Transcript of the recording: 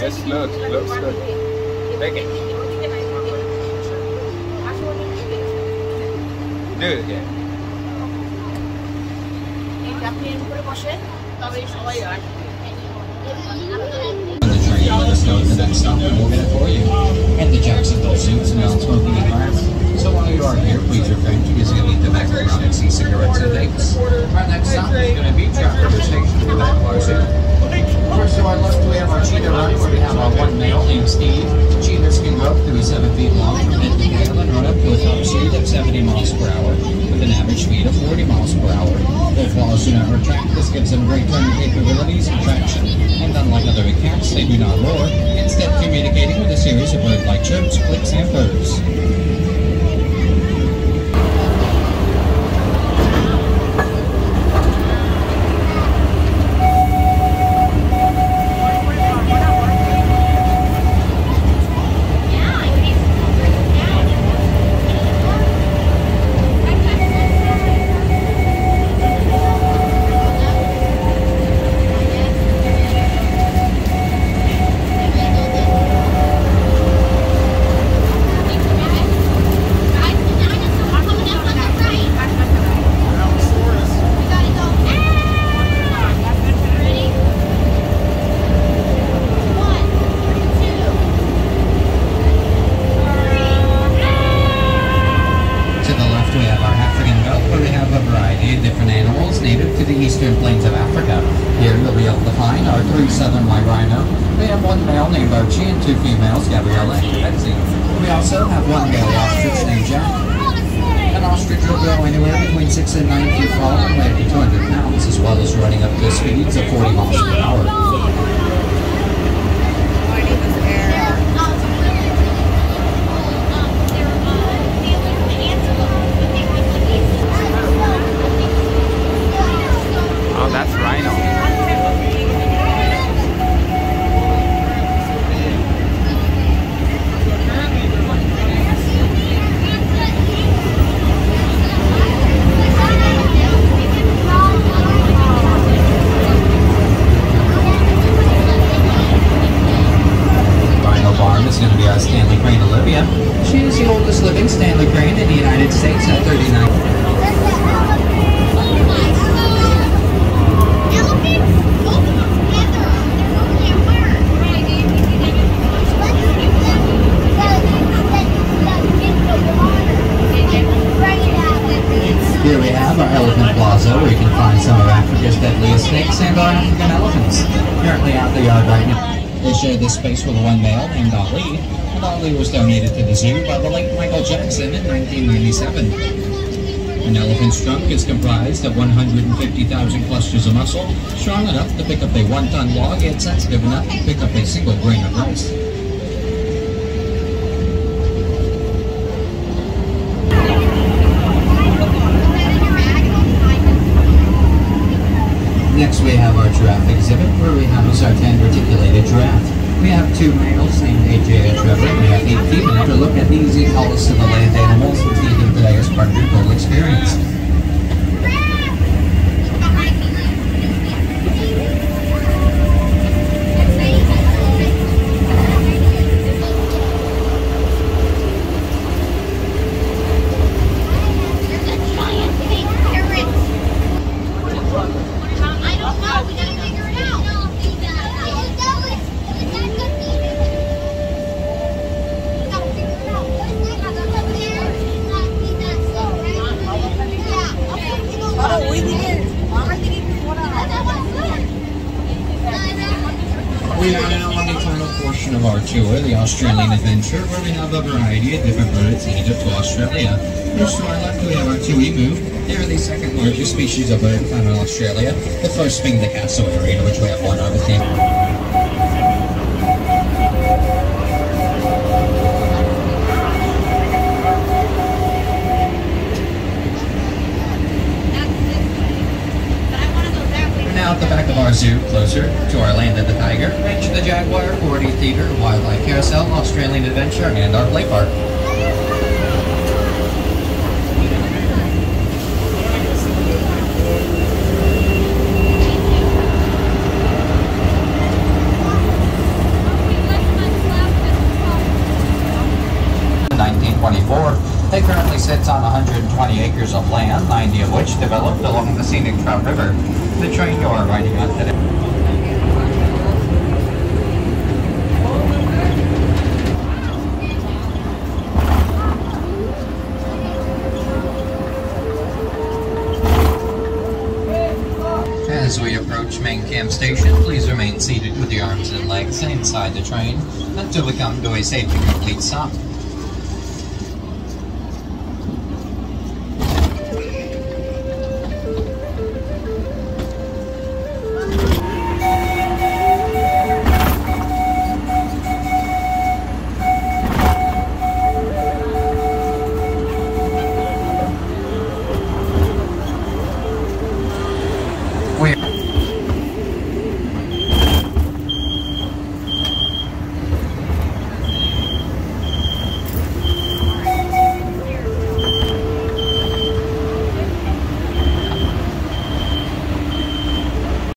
Yes, look, looks good. Take it. Do it again. And the Jacksonville Smoking environment. So while you are here, please refrain from using any tobacco products and cigarettes. Named Steve. Can grow up to be seven feet long from head to tail and run up to a top speed of 70 miles per hour with an average speed of 40 miles per hour. Their claws do not retract. This gives them great turning capabilities and traction. And unlike other cats, they do not roar, instead communicating different animals native to the eastern plains of Africa. Here you'll be able to find our three southern white rhino. We have one male named Archie and two females, Gabriella and Betsy. We also have one male ostrich named Jack. An ostrich will grow anywhere between 6 and 9 feet tall and weigh up to 200 pounds, as well as running up to speeds of 40 miles per hour. Stanley Olivia. She is the oldest living Stanley Crane in the United States at 39. Here we have our Elephant Plaza, where you can find some of Africa's deadliest snakes and our African elephants. Currently out the yard right now. They share this space with one male named Ali, and Ali was donated to the zoo by the late Michael Jackson in 1997. An elephant's trunk is comprised of 150,000 clusters of muscle, strong enough to pick up a one-ton log and sensitive enough to pick up a single grain of rice. We have our giraffe exhibit where we have a Sartan reticulated giraffe. We have two males named AJ and Trevor. We have eight females. To look at these tallest of the land animals and today as part of total experience. I don't know. We gotta figure it out. We are now on the portion of our tour, the Australian Adventure, where we have a variety of different birds native to Australia. First to our left, we have our two emu. They are the second largest species of bird found in Australia, the first being the cassowary, in which we have one artist named out the back of our zoo, closer to our land of the tiger, Range the jaguar, 4-D theater, wildlife carousel, Australian adventure, and our play park. Nineteen twenty-four. They currently sits on 120 acres of land, 90 of which developed along the scenic Trout River. The train you are riding on today. As we approach main camp station, please remain seated with your arms and legs inside the train until we come to a safe and complete stop.